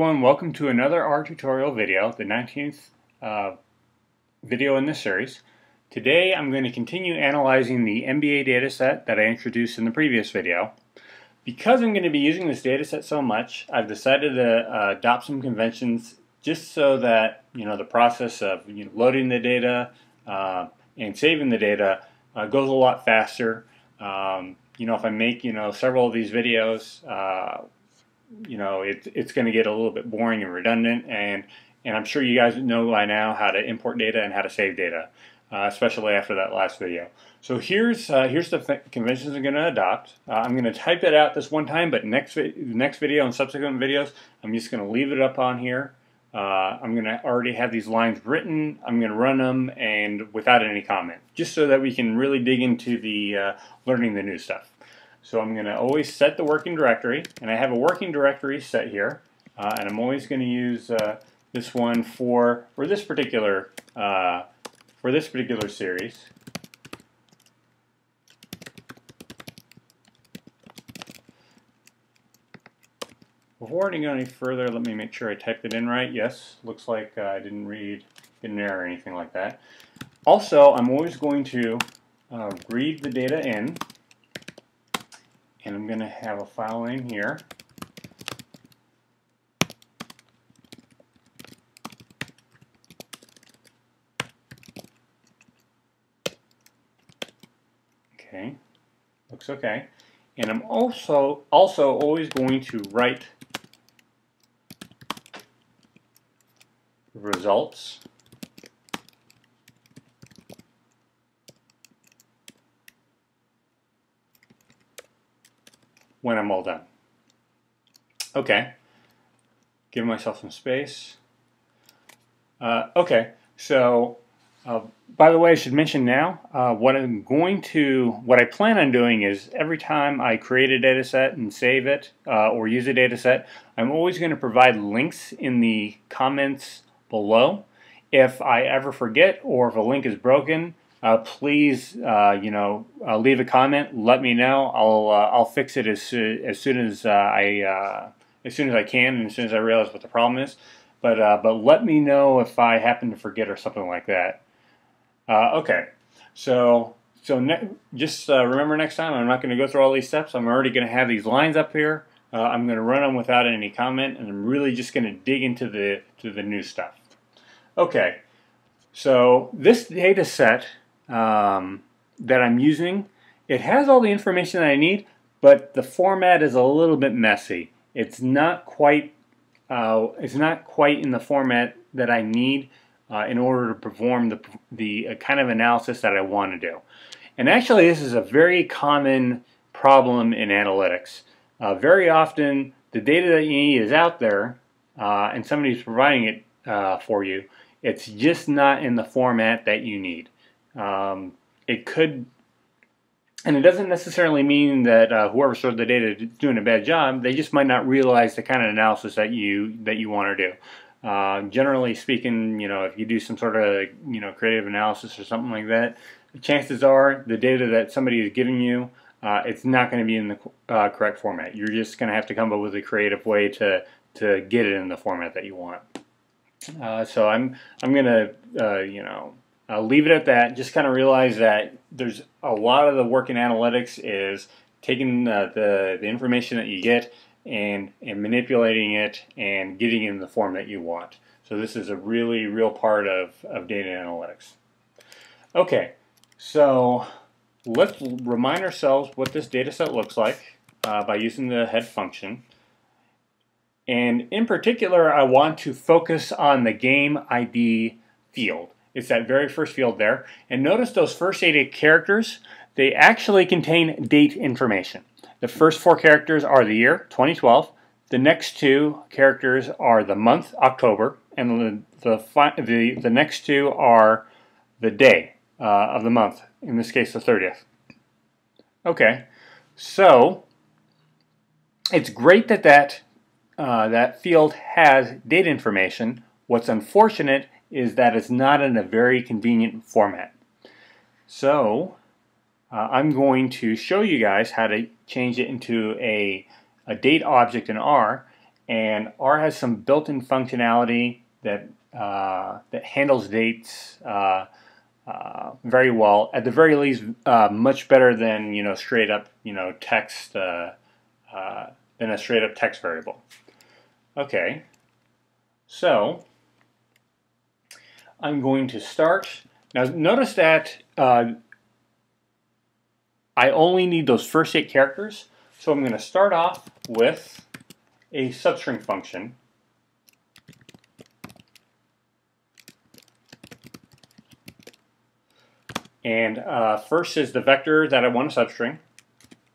everyone, welcome to another R tutorial video, the 19th uh, video in this series. Today I'm going to continue analyzing the NBA dataset that I introduced in the previous video. Because I'm going to be using this dataset so much, I've decided to uh, adopt some conventions just so that you know the process of you know, loading the data uh, and saving the data uh, goes a lot faster. Um, you know, if I make you know several of these videos uh, you know, it, it's going to get a little bit boring and redundant. And, and I'm sure you guys know by now how to import data and how to save data, uh, especially after that last video. So here's, uh, here's the conventions I'm going to adopt. Uh, I'm going to type it out this one time, but next, next video and subsequent videos, I'm just going to leave it up on here. Uh, I'm going to already have these lines written. I'm going to run them and without any comment, just so that we can really dig into the uh, learning the new stuff. So I'm going to always set the working directory, and I have a working directory set here, uh, and I'm always going to use uh, this one for for this particular uh, for this particular series. Before I go any further, let me make sure I typed it in right. Yes, looks like uh, I didn't read an error or anything like that. Also, I'm always going to uh, read the data in and I'm going to have a file name here. Okay, looks okay. And I'm also also always going to write results when I'm all done. Okay, give myself some space. Uh, okay, so uh, by the way, I should mention now, uh, what I'm going to, what I plan on doing is every time I create a data set and save it uh, or use a data set, I'm always going to provide links in the comments below. If I ever forget or if a link is broken, uh, please, uh, you know, uh, leave a comment. Let me know. I'll uh, I'll fix it as as soon as uh, I uh, as soon as I can and as soon as I realize what the problem is. But but let me know if I happen to forget or something like that. okay, so so just remember next time I'm not going to go through all these steps. I'm already going to have these lines up here. I'm going to run them without any comment, and I'm really just going to dig into the to the new stuff. Okay, so this data set um, that I'm using. It has all the information that I need, but the format is a little bit messy. It's not quite uh, it's not quite in the format that I need uh, in order to perform the, the uh, kind of analysis that I want to do. And actually this is a very common problem in analytics. Uh, very often the data that you need is out there uh, and somebody's providing it uh, for you. It's just not in the format that you need. Um, it could, and it doesn't necessarily mean that uh, whoever stored the data is doing a bad job. They just might not realize the kind of analysis that you that you want to do. Uh, generally speaking, you know, if you do some sort of you know creative analysis or something like that, chances are the data that somebody is giving you, uh, it's not going to be in the uh, correct format. You're just going to have to come up with a creative way to to get it in the format that you want. Uh, so I'm I'm going to uh, you know uh, leave it at that. Just kind of realize that there's a lot of the work in analytics is taking uh, the, the information that you get and, and manipulating it and getting it in the form that you want. So this is a really real part of, of data analytics. Okay, so let's remind ourselves what this data set looks like uh, by using the head function. And in particular, I want to focus on the game ID field. It's that very first field there. And notice those first eight characters, they actually contain date information. The first four characters are the year, 2012. The next two characters are the month, October, and the, the, the, the next two are the day uh, of the month, in this case the 30th. Okay, so it's great that that, uh, that field has date information. What's unfortunate is that it's not in a very convenient format. So uh, I'm going to show you guys how to change it into a, a date object in R and R has some built-in functionality that uh, that handles dates uh, uh, very well. At the very least, uh, much better than you know straight up you know text uh, uh, than a straight up text variable. Okay, so I'm going to start now. Notice that I only need those first eight characters, so I'm going to start off with a substring function And uh, first is the vector that I want to substring.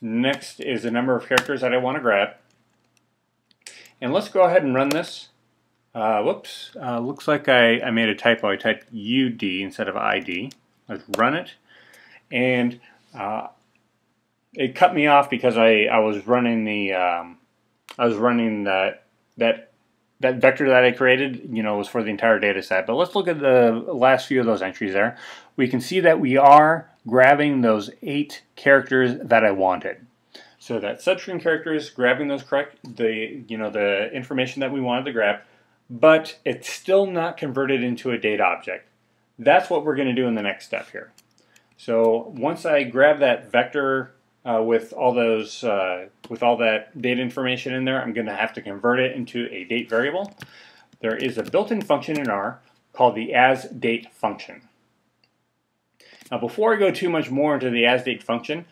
Next is the number of characters that I want to grab. And let's go ahead and run this. Uh, whoops, uh, looks like I, I made a typo. I typed UD instead of ID. Let's run it. And uh, it cut me off because I, I was running the um, I was running that that that vector that I created, you know, was for the entire data set. But let's look at the last few of those entries there. We can see that we are grabbing those eight characters that I wanted. So that substring character is grabbing those correct, the you know the information that we wanted to grab, but it's still not converted into a data object. That's what we're going to do in the next step here. So once I grab that vector uh, with all those uh, with all that data information in there, I'm going to have to convert it into a date variable. There is a built-in function in R called the asDate function. Now, before I go too much more into the asDate function,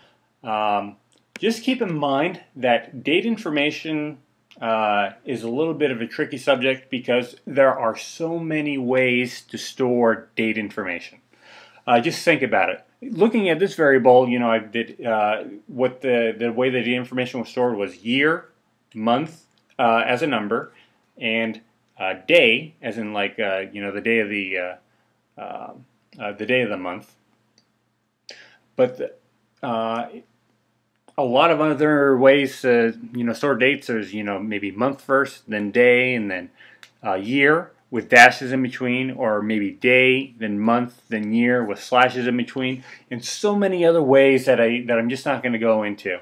um, just keep in mind that date information uh, is a little bit of a tricky subject because there are so many ways to store date information. Uh, just think about it looking at this variable, you know, I did uh, what the the way that the information was stored was year, month uh, as a number, and uh, day as in like uh, you know the day of the the day of the month. But the, a lot of other ways to you know store dates. There's you know maybe month first, then day, and then year with dashes in between, or maybe day, then month, then year with slashes in between, and so many other ways that I that I'm just not going to go into.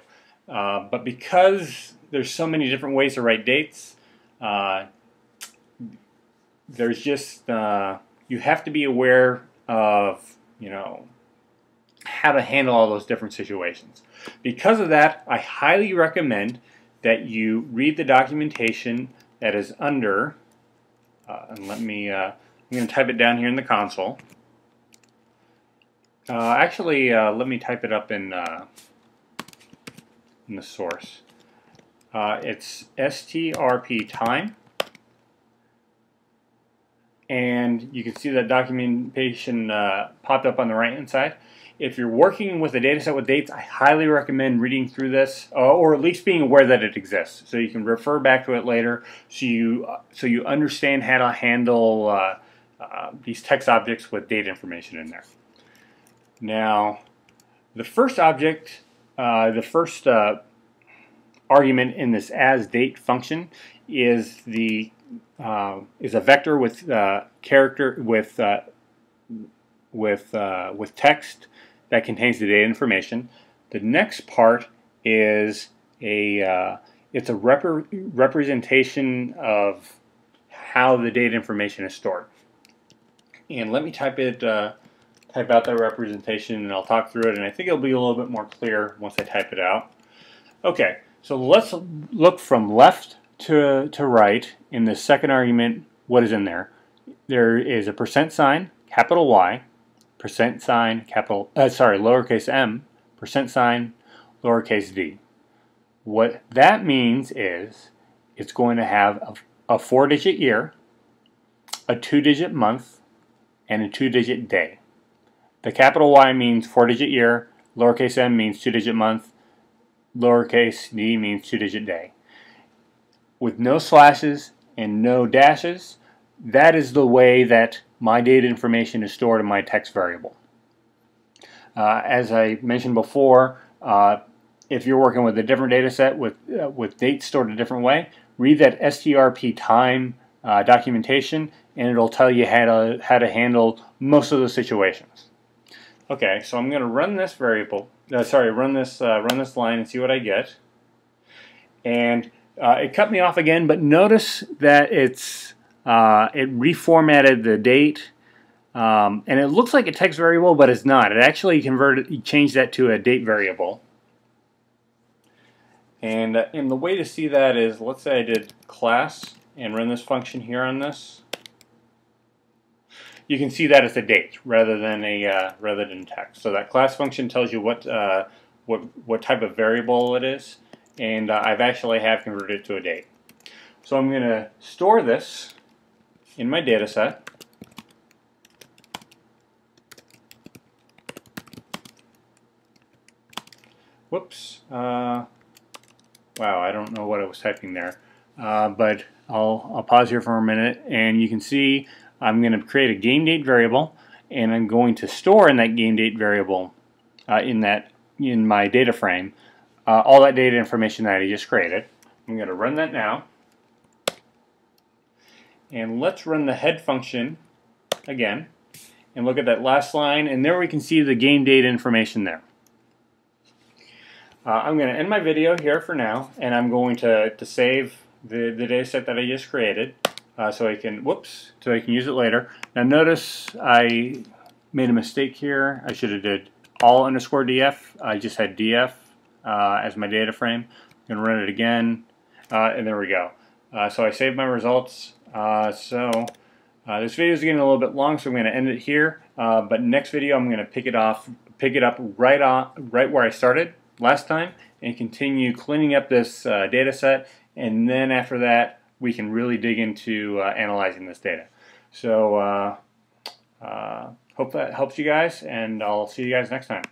Uh, but because there's so many different ways to write dates, uh, there's just uh, you have to be aware of you know how to handle all those different situations. Because of that, I highly recommend that you read the documentation that is under uh, and let me, uh, I'm going to type it down here in the console. Uh, actually, uh, let me type it up in, uh, in the source. Uh, it's strptime. And you can see that documentation popped up on the right hand side. If you're working with a data set with dates, I highly recommend reading through this, uh, or at least being aware that it exists, so you can refer back to it later, so you uh, so you understand how to handle uh, uh, these text objects with data information in there. Now, the first object, uh, the first uh, argument in this as date function is the is a vector with character with with with text that contains the data information. The next part is a uh, it's a rep representation of how the data information is stored. And let me type it uh, type out that representation and I'll talk through it and I think it'll be a little bit more clear once I type it out. Okay, so let's look from left to, to right in the second argument what is in there. There is a percent sign, capital Y, percent sign, capital, uh, sorry, lowercase m, percent sign, lowercase d. What that means is it's going to have a, a four-digit year, a two-digit month, and a two-digit day. The capital Y means four-digit year, lowercase m means two-digit month, lowercase d means two-digit day. With no slashes and no dashes, that is the way that my data information is stored in my text variable. Uh, as I mentioned before, uh, if you're working with a different data set with, uh, with dates stored a different way, read that strptime uh, documentation and it'll tell you how to, how to handle most of the situations. Okay, so I'm going to run this variable, uh, sorry, run this, uh, run this line and see what I get. And it cut me off again, but notice that it's uh, it reformatted the date, um, and it looks like a text variable, but it's not. It actually converted, changed that to a date variable. And, uh, and the way to see that is, let's say I did class and run this function here on this. You can see that as a date rather than a uh, rather than text. So that class function tells you what uh, what what type of variable it is, and uh, I've actually have converted it to a date. So I'm going to store this in my data set. Whoops. Uh, wow, I don't know what I was typing there. Uh, but I'll, I'll pause here for a minute and you can see I'm going to create a game date variable and I'm going to store in that game date variable uh, in that in my data frame uh, all that data information that I just created. I'm going to run that now. And let's run the head function again and look at that last line and there we can see the game data information there. Uh, I'm going to end my video here for now and I'm going to, to save the, the data set that I just created uh, so I can, whoops, so I can use it later. Now notice I made a mistake here. I should have did all underscore df. I just had df uh, as my data frame. I'm going to run it again uh, and there we go. Uh, so I saved my results. Uh, so uh, this video is getting a little bit long, so I'm going to end it here. Uh, but next video, I'm going to pick it off, pick it up right on, right where I started last time, and continue cleaning up this uh, data set. And then after that, we can really dig into uh, analyzing this data. So uh, hope that helps you guys, and I'll see you guys next time.